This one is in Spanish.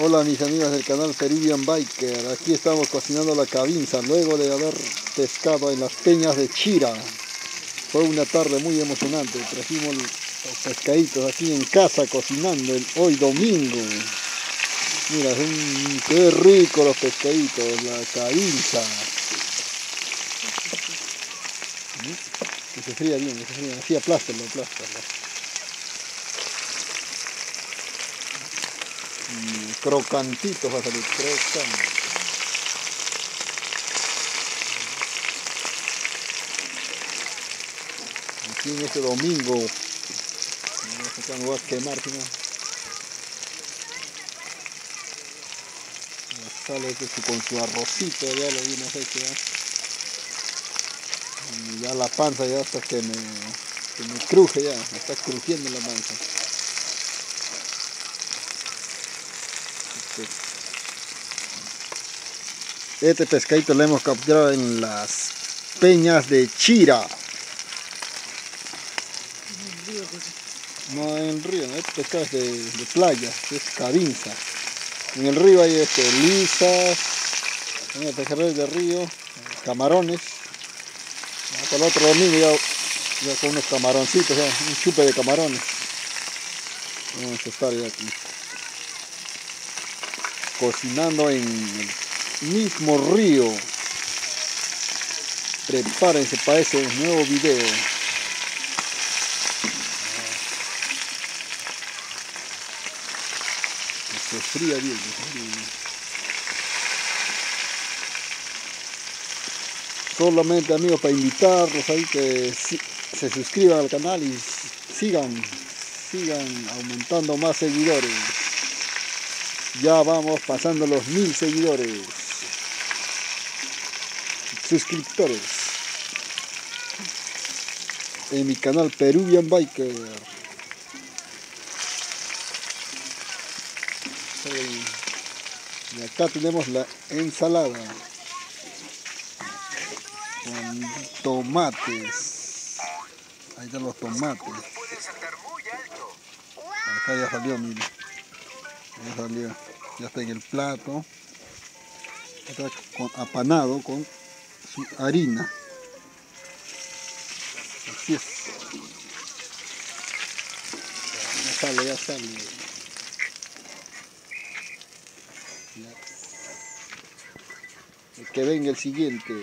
Hola mis amigos del canal Peruvian Biker, aquí estamos cocinando la cabinza luego de haber pescado en las peñas de Chira. Fue una tarde muy emocionante, trajimos los pescaditos aquí en casa cocinando hoy domingo. Mira, qué rico los pescaditos, la cabinza. Que se fría bien, que se fría, así aplástalo, aplástalo. Mm, crocantitos va a salir, crocantes. Aquí en este domingo, me voy a quemar, no. Ya Sale este con su arrocito, ya lo vimos hecho ya. Y ya la panza ya hasta que me, que me cruje ya, me está crujiendo la panza. Este pescadito lo hemos capturado en las peñas de Chira. No en el río, ¿no? este pescado es de, playa, es cabinza. En el río hay este, lisas, en pejerrey de río, camarones. Hasta el otro domingo ya, con unos camaroncitos, un chupe de camarones. Vamos a estar ya aquí cocinando en el mismo río. Prepárense para ese nuevo video. Se fría bien. Solamente amigos para invitarlos ahí que se suscriban al canal y sigan, sigan aumentando más seguidores. Ya vamos pasando los mil seguidores. Suscriptores. En mi canal Peruvian Biker. Y acá tenemos la ensalada. Con tomates. Ahí están los tomates. Acá ya salió, mire. Ya salió. Ya está en el plato. Está apanado con su harina. Así es. Ya sale, ya sale. Ya. Que venga el siguiente.